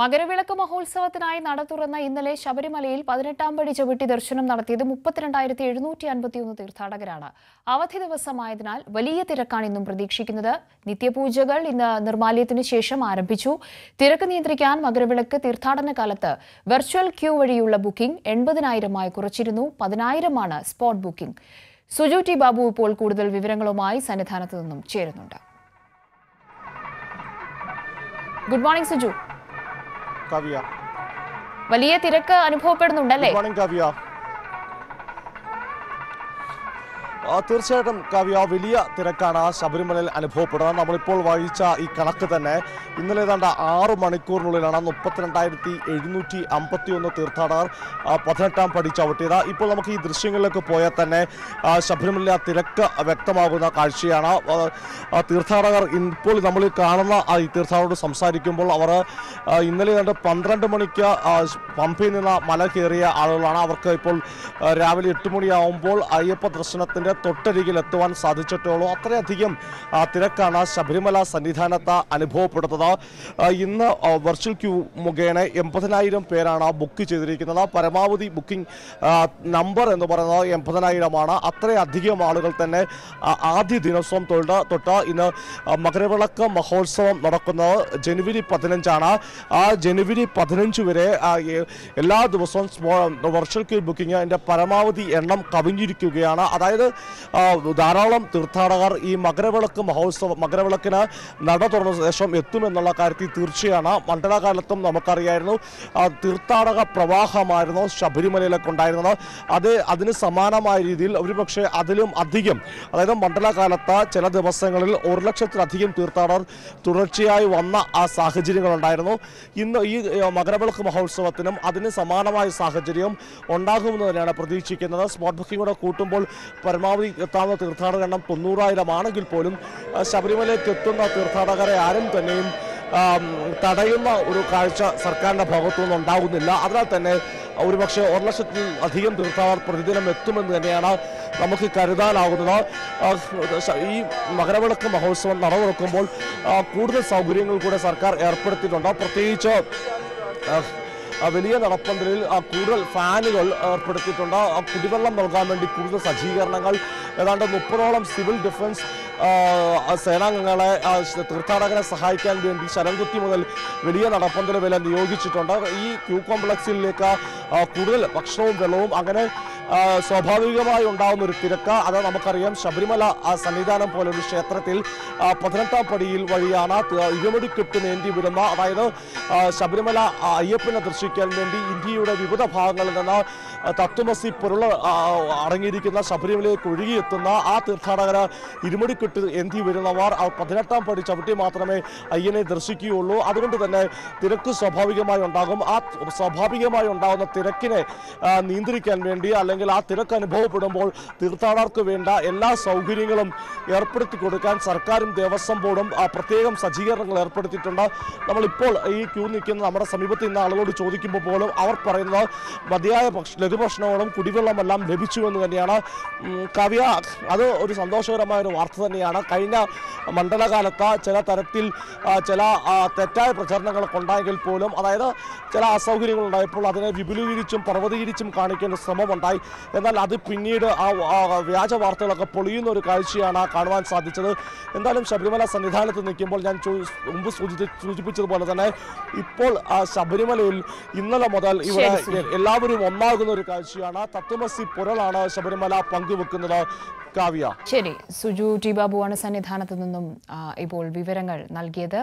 മകരവിളക്ക് മഹോത്സവത്തിനായി നട തുറന്ന ഇന്നലെ ശബരിമലയിൽ പതിനെട്ടാം പടി ചവിട്ടി ദർശനം നടത്തിയത് മുപ്പത്തിരണ്ടായിരത്തി എഴുന്നൂറ്റി അൻപത്തിയൊന്ന് തീർത്ഥാടകരാണ്. അവധി ദിവസമായതിനാൽ വലിയ തിരക്കാണ് ഇന്നും പ്രതീക്ഷിക്കുന്നത്. നിത്യപൂജകൾ ഇന്ന് നിർമാല്യത്തിന് ശേഷം ആരംഭിച്ചു. തിരക്ക് നിയന്ത്രിക്കാൻ മകരവിളക്ക് തീർത്ഥാടന കാലത്ത് വെർച്വൽ ക്യൂ വഴിയുള്ള ബുക്കിംഗ് എൺപതിനായിരമായി കുറച്ചിരുന്നു. പതിനായിരമാണ് spot booking. Suju T Babu ഇപ്പോൾ കൂടുതൽ വിവരങ്ങളുമായി സന്നിധാനത്ത് നിന്നും ചേരുന്നുണ്ട്. Good morning Suju. കവിയ. വലിയ തിരക്ക് അനുഭവപ്പെടുന്നുണ്ടല്ലേ? Good morning കവിയ. തീർച്ചയായിട്ടും കവിയ വലിയ തിരക്കാണ് ശബരിമലയിൽ അനുഭവപ്പെടുന്നത്. നമ്മളിപ്പോൾ വായിച്ച ഈ കണക്ക് തന്നെ ഇന്നലെ ഏതാണ്ട് ആറ് മണിക്കൂറിനുള്ളിലാണ് മുപ്പത്തിരണ്ടായിരത്തി എഴുന്നൂറ്റി അമ്പത്തി ഒന്ന് തീർത്ഥാടകർ പതിനെട്ടാം പടി ചവിട്ടിയത്. ഇപ്പോൾ നമുക്ക് ഈ ദൃശ്യങ്ങളിലേക്ക് പോയാൽ തന്നെ ശബരിമല തിരക്ക് വ്യക്തമാകുന്ന കാഴ്ചയാണ്. തീർത്ഥാടകർ ഇപ്പോൾ നമ്മൾ കാണുന്ന ഈ തീർത്ഥാടകരോട് സംസാരിക്കുമ്പോൾ അവർ ഇന്നലെ ഏതാണ്ട് പന്ത്രണ്ട് മണിക്ക് പമ്പയിൽ നിന്ന് മല കയറിയ ആളുകളാണ്. അവർക്ക് ഇപ്പോൾ രാവിലെ എട്ട് മണിയാവുമ്പോൾ അയ്യപ്പ ദർശനത്തിന്റെ തൊട്ടരികിൽ എത്തുവാൻ സാധിച്ചിട്ടുള്ളൂ. അത്രയധികം തിരക്കാണ് ശബരിമല സന്നിധാനത്ത് അനുഭവപ്പെടുന്നത്. ഇന്ന് വെർച്വൽ ക്യൂ മുഖേന എൺപതിനായിരം പേരാണ് ബുക്ക് ചെയ്തിരിക്കുന്നത്. പരമാവധി ബുക്കിംഗ് നമ്പർ എന്ന് പറയുന്നത് എൺപതിനായിരമാണ്. അത്രയധികം ആളുകൾ തന്നെ ആദ്യ ദിവസം തൊട്ട് തൊട്ട് ഇന്ന് മകരവിളക്ക് മഹോത്സവം നടക്കുന്നത് ജനുവരി പതിനഞ്ചാണ്. ആ ജനുവരി പതിനഞ്ച് വരെ എല്ലാ ദിവസവും വെർച്വൽ ക്യൂ ബുക്കിംഗ് അതിന്റെ പരമാവധി എണ്ണം കവിഞ്ഞിരിക്കുകയാണ്. അതായത് ധാരാളം തീർത്ഥാടകർ ഈ മകരവിളക്ക് മഹോത്സവം മകരവിളക്കിന് നട തുറന്ന ശേഷം എത്തുമെന്നുള്ള കാര്യത്തിൽ തീർച്ചയാണ്. മണ്ഡലകാലത്തും നമുക്കറിയായിരുന്നു തീർത്ഥാടക പ്രവാഹമായിരുന്നു ശബരിമലയിലൊക്കെ ഉണ്ടായിരുന്നത്. അത് അതിന് സമാനമായ രീതിയിൽ ഒരുപക്ഷെ അതിലും അധികം അതായത് മണ്ഡലകാലത്ത് ചില ദിവസങ്ങളിൽ ഒരു ലക്ഷത്തിലധികം തീർത്ഥാടകർ തുടർച്ചയായി വന്ന ആ സാഹചര്യങ്ങളുണ്ടായിരുന്നു. ഇന്ന് ഈ മകരവിളക്ക് മഹോത്സവത്തിനും അതിന് സമാനമായ സാഹചര്യം ഉണ്ടാകുമെന്ന് തന്നെയാണ് പ്രതീക്ഷിക്കുന്നത്. സ്പോട്ട് ബുക്കിംഗ് കൂടെ കൂട്ടുമ്പോൾ പരമാവധി എത്താവുന്ന തീർത്ഥാടക എണ്ണം തൊണ്ണൂറായിരം ആണെങ്കിൽ പോലും ശബരിമലയ്ക്ക് എത്തുന്ന തീർത്ഥാടകരെ ആരും തന്നെയും തടയുന്ന ഒരു കാഴ്ച സർക്കാരിന്റെ ഭാഗത്തുനിന്ന് ഉണ്ടാകുന്നില്ല അതിനാൽ തന്നെ ഒരുപക്ഷെ ഒരു ലക്ഷത്തിൽ അധികം തീർത്ഥാടകർ പ്രതിദിനം എത്തുമെന്ന് തന്നെയാണ് നമുക്ക് കരുതാനാകുന്നത് ഈ മകരവിളക്ക് മഹോത്സവം നട കൂടുതൽ സൗകര്യങ്ങൾ കൂടെ സർക്കാർ ഏർപ്പെടുത്തിയിട്ടുണ്ട്. പ്രത്യേകിച്ച് വലിയ നടപ്പന്തലിൽ കൂടുതൽ ഫാനുകൾ ഏർപ്പെടുത്തിയിട്ടുണ്ട്. കുടിവെള്ളം നൽകാൻ വേണ്ടി കൂടുതൽ സജ്ജീകരണങ്ങൾ. ഏതാണ്ട് മുപ്പതോളം സിവിൽ ഡിഫൻസ് സേനാംഗങ്ങളെ തീർത്ഥാടകരെ സഹായിക്കാൻ വേണ്ടി ശരംകുത്തി മുതൽ വലിയ നടപ്പന്തൽ വില നിയോഗിച്ചിട്ടുണ്ട്. ഈ ക്യൂ കോംപ്ലക്സിലേക്ക് കൂടുതൽ ഭക്ഷണവും വെള്ളവും അങ്ങനെ സ്വാഭാവികമായി ഉണ്ടാകുന്ന ഒരു തിരക്ക്. അത് നമുക്കറിയാം ശബരിമല സന്നിധാനം പോലെ ഒരു ക്ഷേത്രത്തിൽ പതിനെട്ടാം പടിയിൽ വഴിയാണ് ഇരുമുടി ഇരുമുടിക്കെട്ട് നേന്തി വിടുന്ന അതായത് ശബരിമല അയ്യപ്പനെ ദർശിക്കാൻ വേണ്ടി ഇന്ത്യയുടെ വിവിധ ഭാഗങ്ങളിൽ നിന്ന് തത്വമസി പൊരുള ആ, അടങ്ങിയിരിക്കുന്ന ശബരിമലയിലേക്ക് ഒഴുകിയെത്തുന്ന ആ തീർത്ഥാടകർ ഇരുമുടിക്കെട്ട് എന്തി വരുന്നവർ പതിനെട്ടാം പടി ചവിട്ടി മാത്രമേ അയ്യനെ ദർശിക്കുകയുള്ളൂ. അതുകൊണ്ട് തന്നെ തിരക്ക് സ്വാഭാവികമായി ഉണ്ടാകും. ആ സ്വാഭാവികമായി ഉണ്ടാകുന്ന തിരക്കിനെ നിയന്ത്രിക്കാൻ വേണ്ടി അല്ലെങ്കിൽ ആ തിരക്ക് അനുഭവപ്പെടുമ്പോൾ തീർത്ഥാടകർക്ക് വേണ്ട എല്ലാ സൗകര്യങ്ങളും ഏർപ്പെടുത്തി കൊടുക്കാൻ സർക്കാരും ദേവസ്വം ബോർഡും പ്രത്യേകം സജ്ജീകരണങ്ങൾ ഏർപ്പെടുത്തിയിട്ടുണ്ട്. നമ്മളിപ്പോൾ ഈ ക്യൂ നിൽക്കുന്ന നമ്മുടെ സമീപത്ത് ഇന്ന് ആളുകളോട് ചോദിക്കുമ്പോൾ പോലും അവർ പറയുന്നത് മതിയായ ഭക്ഷ- ലഘുഭക്ഷണങ്ങളും കുടിവെള്ളമെല്ലാം ലഭിച്ചുവെന്ന് തന്നെയാണ്. കവിയ അത് ഒരു സന്തോഷകരമായ ഒരു വാർത്ത തന്നെയാണ്. കഴിഞ്ഞ മണ്ഡലകാലത്ത് ചില തരത്തിൽ ചില തെറ്റായ പ്രചരണങ്ങളൊക്കെ ഉണ്ടായെങ്കിൽ പോലും അതായത് ചില അസൗകര്യങ്ങൾ ഉണ്ടായപ്പോൾ അതിനെ വിപുലീകരിച്ചും പർവതീകരിച്ചും കാണിക്കേണ്ട ശ്രമമുണ്ടായി എന്നാൽ അത് പിന്നീട് ആ വ്യാജ വാർത്തകളൊക്കെ പൊളിയുന്ന ഒരു കാഴ്ചയാണ് കാണുവാൻ സാധിച്ചത്. എന്തായാലും ശബരിമല സന്നിധാനത്ത് നിൽക്കുമ്പോൾ ഞാൻ മുമ്പ് സൂചി സൂചിപ്പിച്ചതുപോലെ തന്നെ ഇപ്പോൾ ആ ശബരിമലയിൽ ഇന്നലെ മുതൽ ഇവിടെ എല്ലാവരും ഒന്നാകുന്ന ഒരു കാഴ്ചയാണ്. തത്വമസി പുരളാണ് ശബരിമല പങ്കുവെക്കുന്നത്. കാവ്യ. ശരി സുജു ടി ബാബുവാണ് സന്നിധാനത്ത് നിന്നും ഇപ്പോൾ വിവരങ്ങൾ നൽകിയത്.